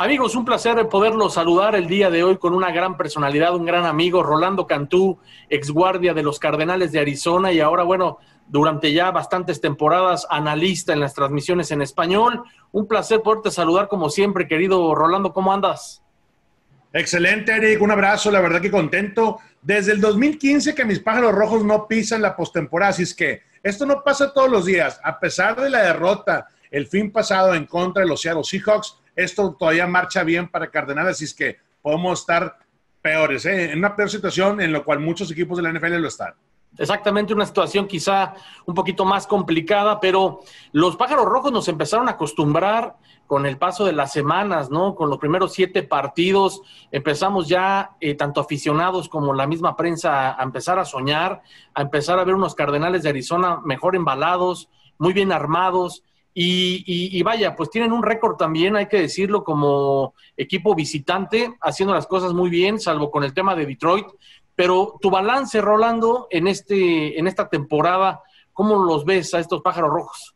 Amigos, un placer poderlos saludar el día de hoy con una gran personalidad, un gran amigo, Rolando Cantú, exguardia de los Cardenales de Arizona y ahora, bueno, durante ya bastantes temporadas, analista en las transmisiones en español. Un placer poderte saludar como siempre, querido Rolando, ¿cómo andas? Excelente, Eric, un abrazo, la verdad que contento. Desde el 2015 que mis pájaros rojos no pisan la postemporada, así es que esto no pasa todos los días, a pesar de la derrota el fin pasado en contra de los Seattle Seahawks esto todavía marcha bien para Cardenales, así es que podemos estar peores, ¿eh? en una peor situación en la cual muchos equipos de la NFL lo están. Exactamente, una situación quizá un poquito más complicada, pero los pájaros rojos nos empezaron a acostumbrar con el paso de las semanas, ¿no? Con los primeros siete partidos empezamos ya, eh, tanto aficionados como la misma prensa, a empezar a soñar, a empezar a ver unos Cardenales de Arizona mejor embalados, muy bien armados, y, vaya, pues tienen un récord también, hay que decirlo, como equipo visitante, haciendo las cosas muy bien, salvo con el tema de Detroit. Pero tu balance, Rolando, en, este, en esta temporada, ¿cómo los ves a estos pájaros rojos?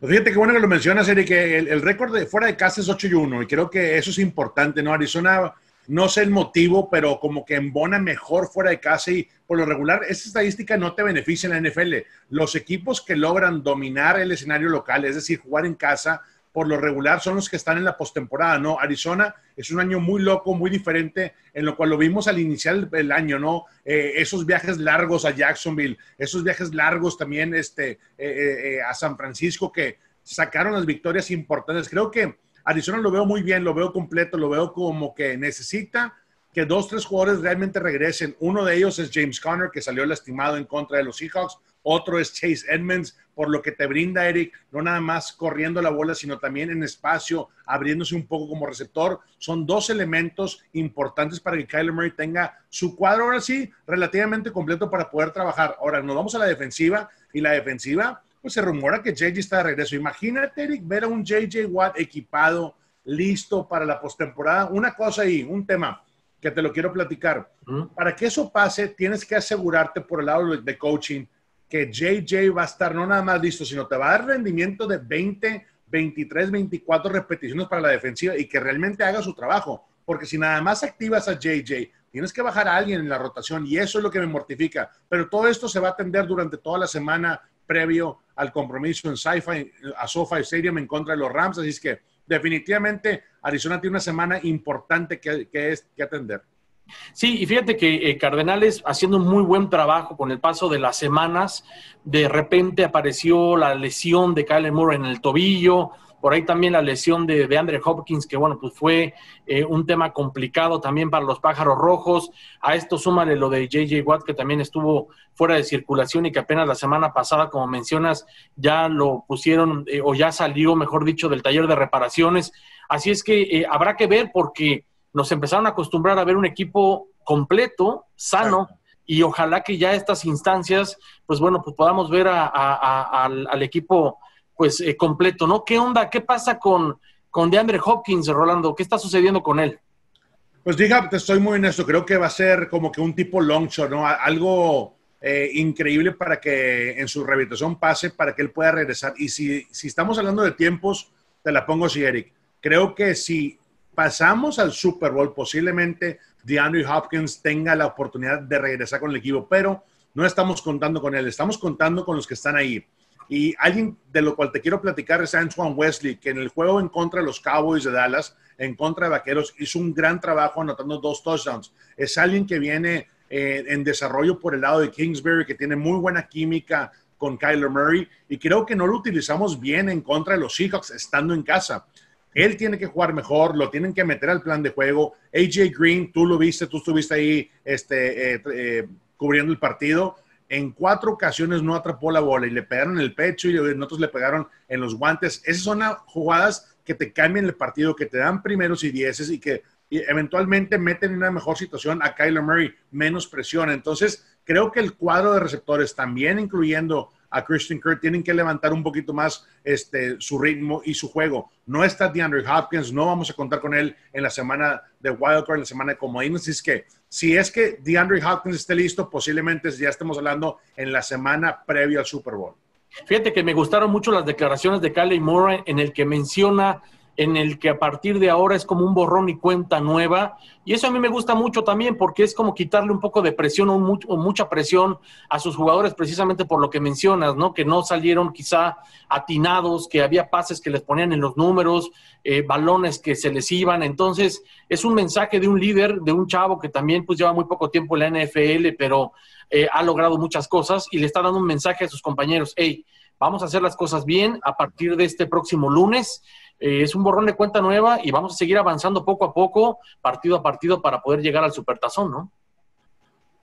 Pues fíjate qué bueno que lo mencionas, Eric, que el, el récord de fuera de casa es 8 y 1, y creo que eso es importante, ¿no? Arizona no sé el motivo, pero como que embona mejor fuera de casa y por lo regular, esa estadística no te beneficia en la NFL. Los equipos que logran dominar el escenario local, es decir, jugar en casa, por lo regular son los que están en la postemporada, ¿no? Arizona es un año muy loco, muy diferente, en lo cual lo vimos al iniciar el, año, ¿no? Eh, esos viajes largos a Jacksonville, esos viajes largos también este, eh, eh, a San Francisco que sacaron las victorias importantes. Creo que Arizona lo veo muy bien, lo veo completo, lo veo como que necesita que dos, tres jugadores realmente regresen. Uno de ellos es James Conner, que salió lastimado en contra de los Seahawks. Otro es Chase Edmonds, por lo que te brinda Eric, no nada más corriendo la bola, sino también en espacio, abriéndose un poco como receptor. Son dos elementos importantes para que Kyler Murray tenga su cuadro ahora sí relativamente completo para poder trabajar. Ahora nos vamos a la defensiva y la defensiva pues se rumora que JJ está de regreso. Imagínate, Eric, ver a un JJ Watt equipado, listo para la postemporada. Una cosa ahí, un tema que te lo quiero platicar. Para que eso pase, tienes que asegurarte por el lado de coaching que JJ va a estar no nada más listo, sino te va a dar rendimiento de 20, 23, 24 repeticiones para la defensiva y que realmente haga su trabajo. Porque si nada más activas a JJ, tienes que bajar a alguien en la rotación y eso es lo que me mortifica. Pero todo esto se va a atender durante toda la semana previo al compromiso en sci a SoFi Stadium en contra de los Rams. Así es que definitivamente Arizona tiene una semana importante que, es, que atender. Sí, y fíjate que eh, Cardenales haciendo un muy buen trabajo con el paso de las semanas, de repente apareció la lesión de Kyle Moore en el tobillo, por ahí también la lesión de, de Andre Hopkins, que bueno, pues fue eh, un tema complicado también para los pájaros rojos. A esto súmale lo de JJ Watt, que también estuvo fuera de circulación y que apenas la semana pasada, como mencionas, ya lo pusieron eh, o ya salió, mejor dicho, del taller de reparaciones. Así es que eh, habrá que ver porque nos empezaron a acostumbrar a ver un equipo completo, sano. Y ojalá que ya estas instancias, pues bueno, pues podamos ver al equipo pues eh, completo, ¿no? ¿Qué onda? ¿Qué pasa con, con DeAndre Hopkins, Rolando? ¿Qué está sucediendo con él? Pues te estoy muy honesto, creo que va a ser como que un tipo long shot, ¿no? Algo eh, increíble para que en su rehabilitación pase, para que él pueda regresar. Y si, si estamos hablando de tiempos, te la pongo así, Eric. Creo que si pasamos al Super Bowl, posiblemente DeAndre Hopkins tenga la oportunidad de regresar con el equipo, pero no estamos contando con él, estamos contando con los que están ahí. Y alguien de lo cual te quiero platicar es Antoine Wesley, que en el juego en contra de los Cowboys de Dallas, en contra de Vaqueros, hizo un gran trabajo anotando dos touchdowns. Es alguien que viene eh, en desarrollo por el lado de Kingsbury, que tiene muy buena química con Kyler Murray, y creo que no lo utilizamos bien en contra de los Seahawks estando en casa. Él tiene que jugar mejor, lo tienen que meter al plan de juego. AJ Green, tú lo viste, tú estuviste ahí este, eh, eh, cubriendo el partido en cuatro ocasiones no atrapó la bola y le pegaron en el pecho y otros le pegaron en los guantes. Esas son jugadas que te cambian el partido, que te dan primeros y dieces y que eventualmente meten en una mejor situación a Kyler Murray, menos presión. Entonces, creo que el cuadro de receptores, también incluyendo a Christian Kirk, tienen que levantar un poquito más este, su ritmo y su juego. No está DeAndre Hopkins, no vamos a contar con él en la semana de Wildcard, en la semana de comodines. Así es que si es que DeAndre Hopkins esté listo, posiblemente ya estemos hablando en la semana previa al Super Bowl. Fíjate que me gustaron mucho las declaraciones de Kyle Moore en el que menciona en el que a partir de ahora es como un borrón y cuenta nueva. Y eso a mí me gusta mucho también porque es como quitarle un poco de presión o, mucha presión a sus jugadores precisamente por lo que mencionas, ¿no? Que no salieron quizá atinados, que había pases que les ponían en los números, eh, balones que se les iban. Entonces es un mensaje de un líder, de un chavo que también pues lleva muy poco tiempo en la NFL, pero eh, ha logrado muchas cosas y le está dando un mensaje a sus compañeros, hey, vamos a hacer las cosas bien a partir de este próximo lunes eh, es un borrón de cuenta nueva y vamos a seguir avanzando poco a poco, partido a partido, para poder llegar al supertazón, ¿no?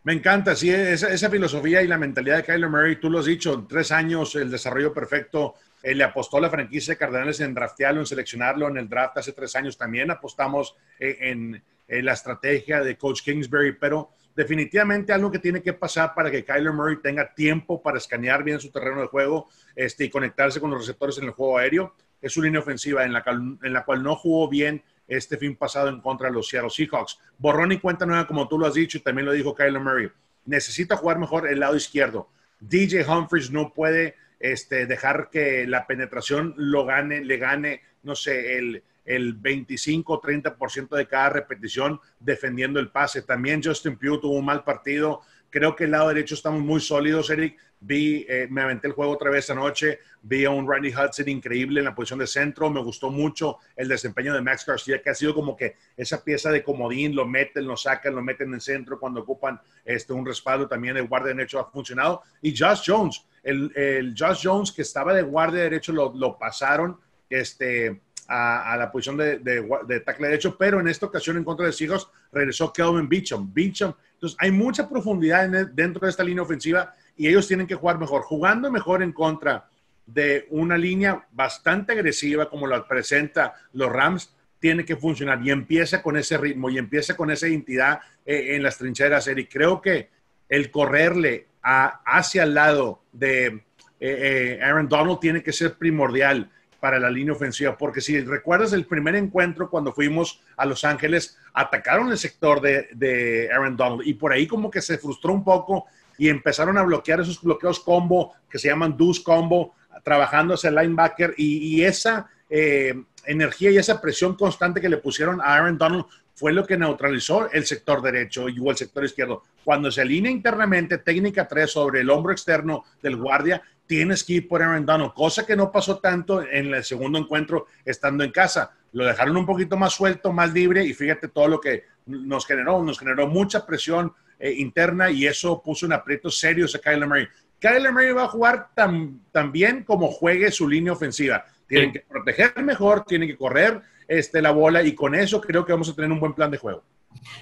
Me encanta, sí, esa, filosofía y la mentalidad de Kyler Murray, tú lo has dicho, en tres años, el desarrollo perfecto, eh, le apostó a la franquicia de Cardenales en draftearlo, en seleccionarlo en el draft hace tres años, también apostamos eh, en, la estrategia de Coach Kingsbury, pero definitivamente algo que tiene que pasar para que Kyler Murray tenga tiempo para escanear bien su terreno de juego este, y conectarse con los receptores en el juego aéreo es una línea ofensiva en la, en la cual no jugó bien este fin pasado en contra de los Seattle Seahawks. Borrón y cuenta nueva, como tú lo has dicho, y también lo dijo Kyler Murray. Necesita jugar mejor el lado izquierdo. DJ Humphries no puede este, dejar que la penetración lo gane, le gane, no sé, el, el 25 30% de cada repetición defendiendo el pase. También Justin Pugh tuvo un mal partido. Creo que el lado derecho estamos muy sólidos, Eric. Vi, eh, me aventé el juego otra vez anoche. Vi a un Randy Hudson increíble en la posición de centro. Me gustó mucho el desempeño de Max García, que ha sido como que esa pieza de comodín, lo meten, lo sacan, lo meten en centro cuando ocupan este, un respaldo. También el guardia derecho ha funcionado. Y Josh Jones, el, el Josh Jones que estaba de guardia derecho, lo, lo pasaron. Este, a, la posición de, de, tackle derecho, pero en esta ocasión en contra de Seahawks regresó Kelvin Beecham. Beecham. Entonces, hay mucha profundidad dentro de esta línea ofensiva y ellos tienen que jugar mejor, jugando mejor en contra de una línea bastante agresiva como la presenta los Rams, tiene que funcionar y empieza con ese ritmo y empieza con esa identidad eh, en las trincheras, Eric. Creo que el correrle hacia el lado de eh, eh, Aaron Donald tiene que ser primordial para la línea ofensiva, porque si recuerdas el primer encuentro cuando fuimos a Los Ángeles, atacaron el sector de, de Aaron Donald y por ahí como que se frustró un poco y empezaron a bloquear esos bloqueos combo que se llaman deuce combo, trabajando hacia el linebacker y, esa eh, energía y esa presión constante que le pusieron a Aaron Donald fue lo que neutralizó el sector derecho y el sector izquierdo. Cuando se alinea internamente técnica 3 sobre el hombro externo del guardia, tienes que ir por Aaron Donald, cosa que no pasó tanto en el segundo encuentro estando en casa. Lo dejaron un poquito más suelto, más libre y fíjate todo lo que nos generó, nos generó mucha presión eh, interna y eso puso un aprieto serio a Kyler Murray. Kyler Murray va a jugar tan, bien como juegue su línea ofensiva. Tienen que proteger mejor, tienen que correr este, la bola y con eso creo que vamos a tener un buen plan de juego.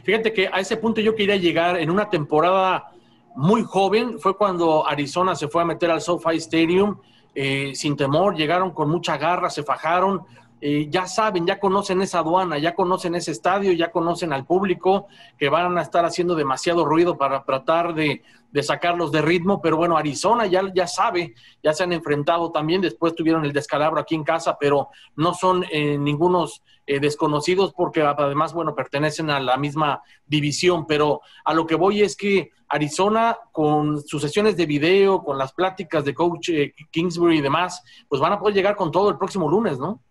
Fíjate que a ese punto yo quería llegar en una temporada muy joven, fue cuando Arizona se fue a meter al SoFi Stadium eh, sin temor, llegaron con mucha garra, se fajaron, eh, ya saben, ya conocen esa aduana, ya conocen ese estadio, ya conocen al público, que van a estar haciendo demasiado ruido para tratar de, sacarlos de ritmo, pero bueno, Arizona ya, ya sabe, ya se han enfrentado también, después tuvieron el descalabro aquí en casa, pero no son eh, ningunos eh, desconocidos porque además, bueno, pertenecen a la misma división, pero a lo que voy es que Arizona, con sus sesiones de video, con las pláticas de coach Kingsbury y demás, pues van a poder llegar con todo el próximo lunes, ¿no?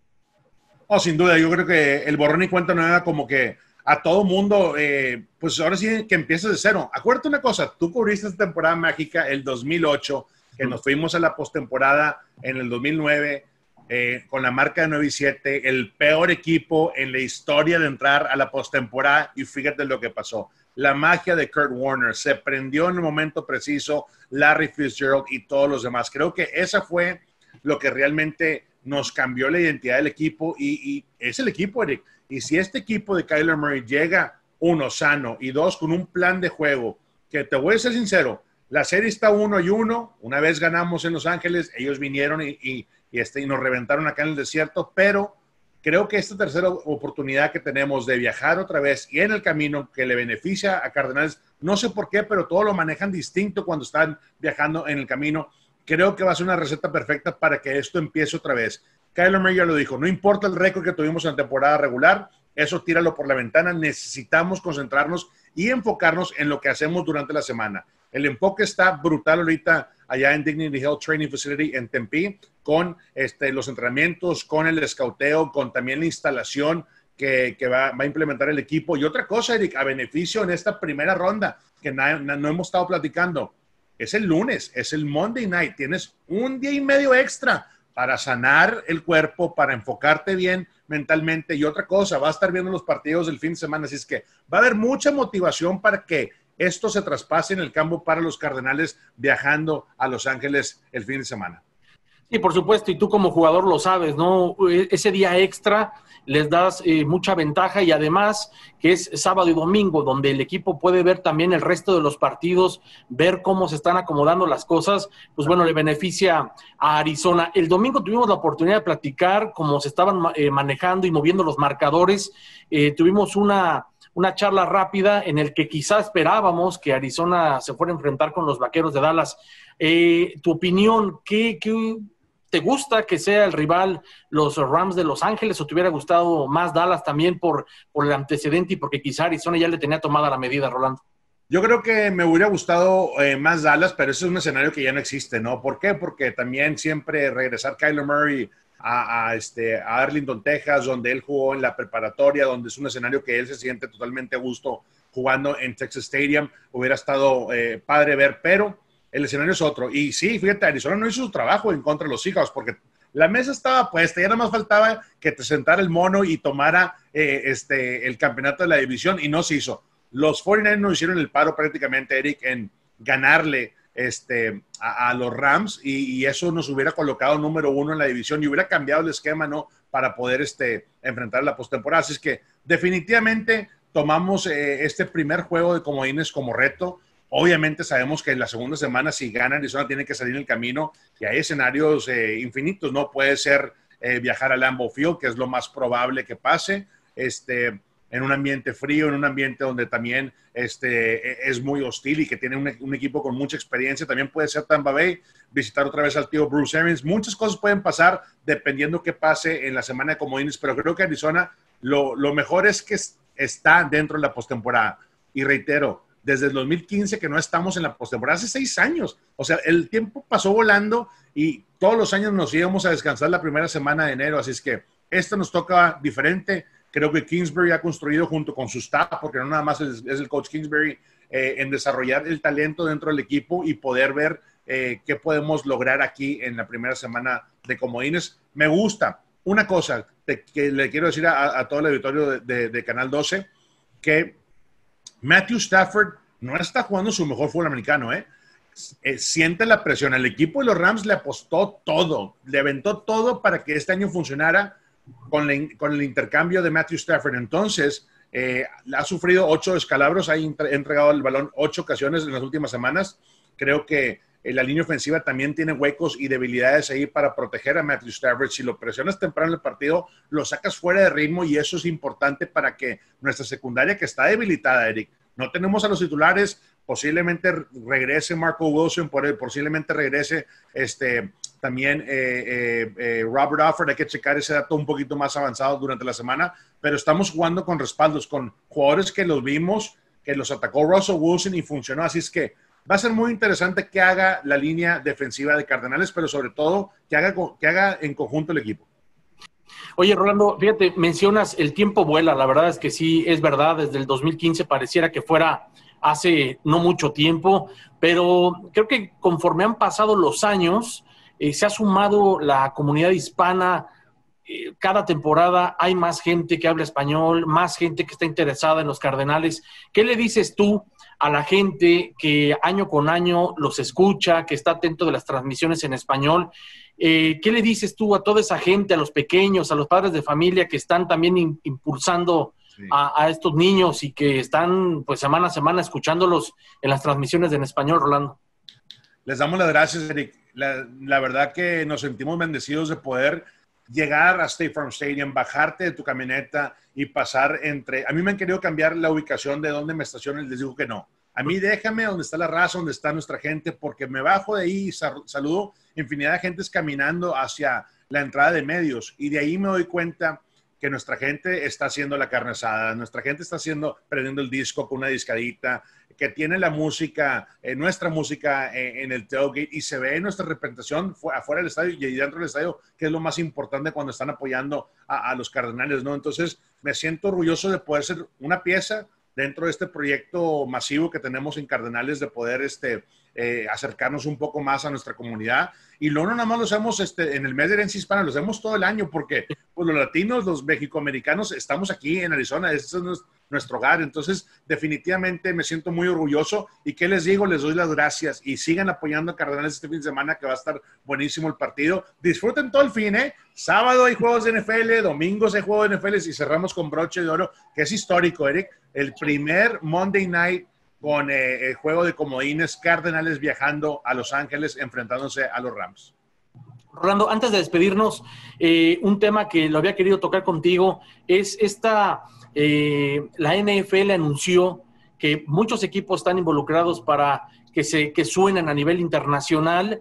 Oh, sin duda, yo creo que el borrón y cuenta nueva como que a todo mundo, eh, pues ahora sí que empiezas de cero. Acuérdate una cosa, tú cubriste esta temporada mágica el 2008, que nos fuimos a la postemporada en el 2009 eh, con la marca de 9 y 7, el peor equipo en la historia de entrar a la postemporada y fíjate lo que pasó. La magia de Kurt Warner se prendió en el momento preciso, Larry Fitzgerald y todos los demás. Creo que esa fue lo que realmente nos cambió la identidad del equipo y, es el equipo, Eric. Y si este equipo de Kyler Murray llega, uno, sano, y dos, con un plan de juego, que te voy a ser sincero, la serie está uno y uno, una vez ganamos en Los Ángeles, ellos vinieron y, este, y nos reventaron acá en el desierto, pero creo que esta tercera oportunidad que tenemos de viajar otra vez y en el camino que le beneficia a Cardenales, no sé por qué, pero todo lo manejan distinto cuando están viajando en el camino creo que va a ser una receta perfecta para que esto empiece otra vez. Kyler Murray ya lo dijo, no importa el récord que tuvimos en la temporada regular, eso tíralo por la ventana, necesitamos concentrarnos y enfocarnos en lo que hacemos durante la semana. El enfoque está brutal ahorita allá en Dignity Health Training Facility en Tempe, con este, los entrenamientos, con el escauteo, con también la instalación que, va, a implementar el equipo. Y otra cosa, Eric, a beneficio en esta primera ronda, que no hemos estado platicando, es el lunes, es el Monday Night. Tienes un día y medio extra para sanar el cuerpo, para enfocarte bien mentalmente. Y otra cosa, va a estar viendo los partidos del fin de semana, así es que va a haber mucha motivación para que esto se traspase en el campo para los Cardenales viajando a Los Ángeles el fin de semana. Sí, por supuesto, y tú como jugador lo sabes, ¿no? E, ese día extra les das eh, mucha ventaja y además que es sábado y domingo, donde el equipo puede ver también el resto de los partidos, ver cómo se están acomodando las cosas, pues bueno, le beneficia a Arizona. El domingo tuvimos la oportunidad de platicar cómo se estaban eh, manejando y moviendo los marcadores. Eh, tuvimos una, una charla rápida en el que quizá esperábamos que Arizona se fuera a enfrentar con los Vaqueros de Dallas. tu opinión, ¿qué, qué ¿Te gusta que sea el rival los Rams de Los Ángeles o te hubiera gustado más Dallas también por, el antecedente y porque quizá Arizona ya le tenía tomada la medida, Rolando? Yo creo que me hubiera gustado eh, más Dallas, pero ese es un escenario que ya no existe, ¿no? ¿Por qué? Porque también siempre regresar Kyler Murray a, este, a Arlington, Texas, donde él jugó en la preparatoria, donde es un escenario que él se siente totalmente a gusto jugando en Texas Stadium, hubiera estado eh, padre ver, pero el escenario es otro. Y sí, fíjate, Arizona no hizo su trabajo en contra de los Seahawks porque la mesa estaba puesta, ya nada más faltaba que te sentara el mono y tomara eh, este, el campeonato de la división y no se hizo. Los 49 no hicieron el paro prácticamente, Eric, en ganarle este, a, los Rams y, eso nos hubiera colocado número uno en la división y hubiera cambiado el esquema, ¿no? Para poder este, enfrentar la postemporada. Así es que definitivamente tomamos eh, este primer juego de comodines como reto. Obviamente sabemos que en la segunda semana, si gana Arizona, tiene que salir en el camino y hay escenarios eh, infinitos, ¿no? Puede ser eh, viajar a Lambeau Field, que es lo más probable que pase, este, en un ambiente frío, en un ambiente donde también este, e, es muy hostil y que tiene un, equipo con mucha experiencia. También puede ser Tampa Bay, visitar otra vez al tío Bruce Arians. Muchas cosas pueden pasar dependiendo qué pase en la semana de comodines, pero creo que Arizona lo, lo mejor es que está dentro de la postemporada. Y reitero, desde el 2015 que no estamos en la postemporada, hace seis años. O sea, el tiempo pasó volando y todos los años nos íbamos a descansar la primera semana de enero, así es que esto nos toca diferente. Creo que Kingsbury ha construido junto con su staff, porque no nada más es, el coach Kingsbury, eh, en desarrollar el talento dentro del equipo y poder ver eh, qué podemos lograr aquí en la primera semana de Comodines. Me gusta. Una cosa que le quiero decir a, todo el auditorio de, de Canal 12, que Matthew Stafford no está jugando su mejor fútbol americano, ¿eh? ¿eh? siente la presión. El equipo de los Rams le apostó todo, le aventó todo para que este año funcionara con, el intercambio de Matthew Stafford. Entonces, eh, ha sufrido ocho descalabros, ha entregado el balón ocho ocasiones en las últimas semanas. Creo que la línea ofensiva también tiene huecos y debilidades ahí para proteger a Matthew Stafford. Si lo presionas temprano en el partido, lo sacas fuera de ritmo y eso es importante para que nuestra secundaria, que está debilitada, Eric, no tenemos a los titulares, posiblemente regrese Marco Wilson, por, posiblemente regrese este, también eh, eh, Robert Offord, hay que checar ese dato un poquito más avanzado durante la semana, pero estamos jugando con respaldos, con jugadores que los vimos, que los atacó Russell Wilson y funcionó, así es que Va a ser muy interesante que haga la línea defensiva de Cardenales, pero sobre todo que haga, que haga en conjunto el equipo. Oye, Rolando, fíjate, mencionas el tiempo vuela, la verdad es que sí, es verdad, desde el 2015 pareciera que fuera hace no mucho tiempo, pero creo que conforme han pasado los años, eh, se ha sumado la comunidad hispana, eh, cada temporada hay más gente que habla español, más gente que está interesada en los Cardenales. ¿Qué le dices tú a la gente que año con año los escucha, que está atento de las transmisiones en español. Eh, ¿Qué le dices tú a toda esa gente, a los pequeños, a los padres de familia que están también impulsando a, estos niños y que están pues semana a semana escuchándolos en las transmisiones en español, Rolando? Les damos las gracias, Eric. La, la verdad que nos sentimos bendecidos de poder llegar a State Farm Stadium, bajarte de tu camioneta y pasar entre... A mí me han querido cambiar la ubicación de donde me estaciono y les digo que no. A mí déjame donde está la raza, donde está nuestra gente, porque me bajo de ahí y saludo infinidad de gentes caminando hacia la entrada de medios y de ahí me doy cuenta que nuestra gente está haciendo la carne asada, nuestra gente está haciendo, prendiendo el disco con una discadita, que tiene la música, eh, nuestra música eh, en el tailgate y se ve nuestra representación afuera del estadio y dentro del estadio, que es lo más importante cuando están apoyando a, a los Cardenales, ¿no? Entonces, me siento orgulloso de poder ser una pieza dentro de este proyecto masivo que tenemos en Cardenales de poder este, eh, acercarnos un poco más a nuestra comunidad. Y luego no nada más lo hacemos este, en el mes de herencia hispana, lo hacemos todo el año porque pues, los latinos, los mexicoamericanos, estamos aquí en Arizona, este es nuestro hogar. Entonces, definitivamente me siento muy orgulloso. ¿Y qué les digo? Les doy las gracias y sigan apoyando a Cardenales este fin de semana que va a estar buenísimo el partido. Disfruten todo el fin, ¿eh? Sábado hay juegos de NFL, domingos hay juegos de NFL y cerramos con broche de oro, que es histórico, Eric. El primer Monday Night con eh, el juego de comodines, Cardenales viajando a Los Ángeles, enfrentándose a los Rams. Rolando, antes de despedirnos, eh, un tema que lo había querido tocar contigo es esta, eh, la NFL anunció que muchos equipos están involucrados para que se que suenen a nivel internacional.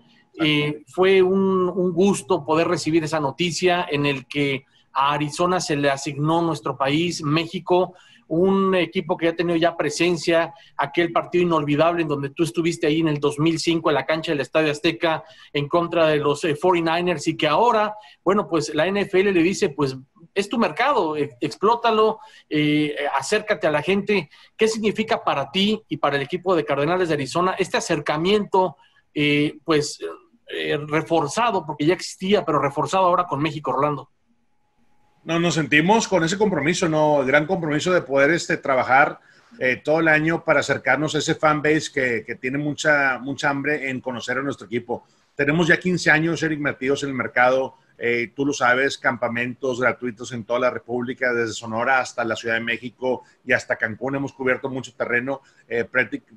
fue un, un, gusto poder recibir esa noticia en el que a Arizona se le asignó nuestro país, México, un equipo que ha tenido ya presencia, aquel partido inolvidable en donde tú estuviste ahí en el 2005 en la cancha del Estadio Azteca en contra de los 49ers eh, y que ahora, bueno, pues la NFL le dice, pues es tu mercado, eh, explótalo, eh, acércate a la gente. ¿Qué significa para ti y para el equipo de Cardenales de Arizona este acercamiento, pues reforzado, porque ya existía, pero reforzado ahora con México, Orlando? No, nos sentimos con ese compromiso, ¿no? El gran compromiso de poder este, trabajar eh, todo el año para acercarnos a ese fan base que, que, tiene mucha, mucha hambre en conocer a nuestro equipo. Tenemos ya 15 años, Eric, metidos en el mercado. Eh, tú lo sabes, campamentos gratuitos en toda la República, desde Sonora hasta la Ciudad de México y hasta Cancún. Hemos cubierto mucho terreno. Eh,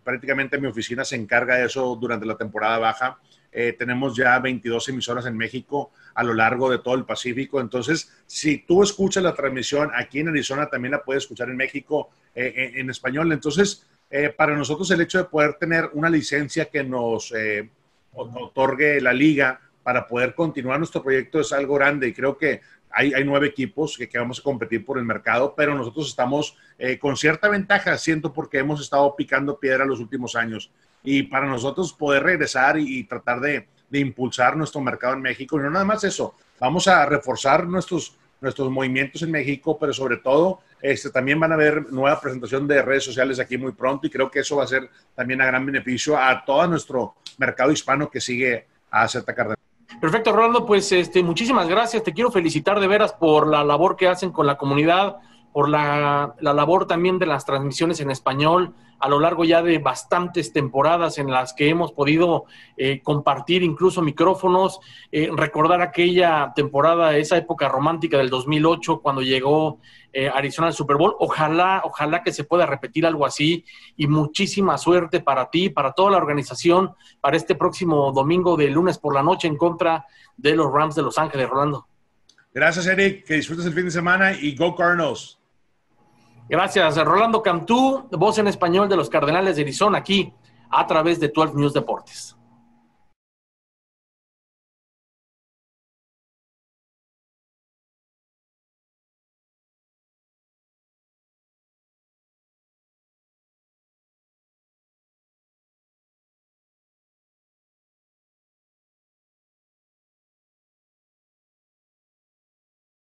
prácticamente mi oficina se encarga de eso durante la temporada baja. Eh, tenemos ya 22 emisoras en México a lo largo de todo el Pacífico. Entonces, si tú escuchas la transmisión aquí en Arizona, también la puedes escuchar en México eh, en, español. Entonces, eh, para nosotros el hecho de poder tener una licencia que nos otorgue la liga para poder continuar nuestro proyecto es algo grande y creo que hay, nueve equipos que, vamos a competir por el mercado, pero nosotros estamos con cierta ventaja, siento porque hemos estado picando piedra los últimos años y para nosotros poder regresar y, tratar de, impulsar nuestro mercado en México. Y no nada más eso, vamos a reforzar nuestros, nuestros movimientos en México, pero sobre todo este, también van a haber nueva presentación de redes sociales aquí muy pronto y creo que eso va a ser también a gran beneficio a todo nuestro mercado hispano que sigue a Z Cardenal. Perfecto, Rolando, pues este, muchísimas gracias. Te quiero felicitar de veras por la labor que hacen con la comunidad, por la, la labor también de las transmisiones en español a lo largo ya de bastantes temporadas en las que hemos podido eh, compartir incluso micrófonos, eh, recordar aquella temporada, esa época romántica del 2008 cuando llegó eh, Arizona al Super Bowl. Ojalá, ojalá que se pueda repetir algo así y muchísima suerte para ti, para toda la organización, para este próximo domingo de lunes por la noche en contra de los Rams de Los Ángeles, Rolando. Gracias, Eric. Que disfrutes el fin de semana y go Cardinals. Gracias, Rolando Cantú, voz en español de los Cardenales de Arizona, aquí a través de 12 News Deportes.